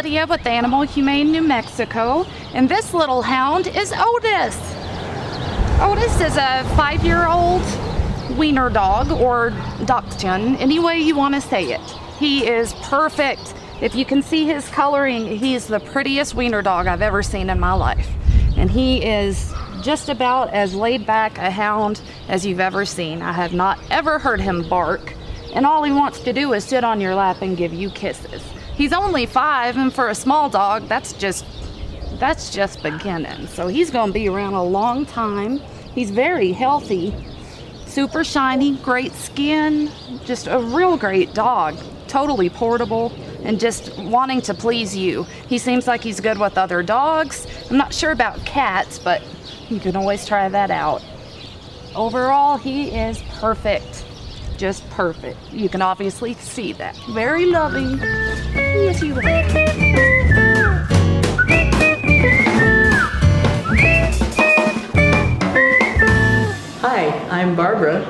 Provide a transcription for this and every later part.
Lydia with Animal Humane New Mexico, and this little hound is Otis. Otis is a five year old wiener dog or Dachshund, any way you want to say it. He is perfect. If you can see his coloring, he's the prettiest wiener dog I've ever seen in my life. And he is just about as laid back a hound as you've ever seen. I have not ever heard him bark, and all he wants to do is sit on your lap and give you kisses. He's only five, and for a small dog, that's just that's just beginning. So he's going to be around a long time. He's very healthy, super shiny, great skin, just a real great dog. Totally portable and just wanting to please you. He seems like he's good with other dogs. I'm not sure about cats, but you can always try that out. Overall, he is perfect. Just perfect. You can obviously see that. Very loving. Hi, I'm Barbara,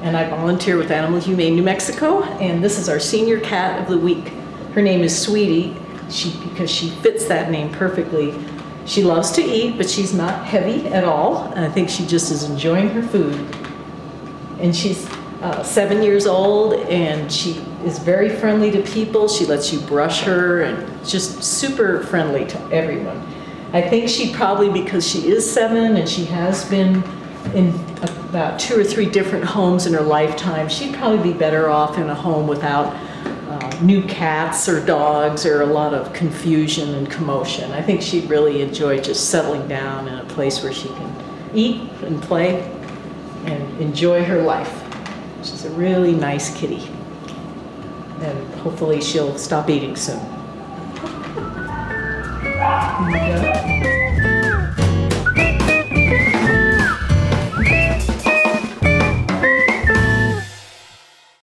and I volunteer with Animal Humane New Mexico, and this is our senior cat of the week. Her name is Sweetie, she, because she fits that name perfectly. She loves to eat, but she's not heavy at all, and I think she just is enjoying her food. And she's uh, seven years old, and she is very friendly to people. She lets you brush her, and just super friendly to everyone. I think she probably, because she is seven and she has been in about two or three different homes in her lifetime, she'd probably be better off in a home without uh, new cats or dogs or a lot of confusion and commotion. I think she'd really enjoy just settling down in a place where she can eat and play and enjoy her life. She's a really nice kitty. And hopefully she'll stop eating soon.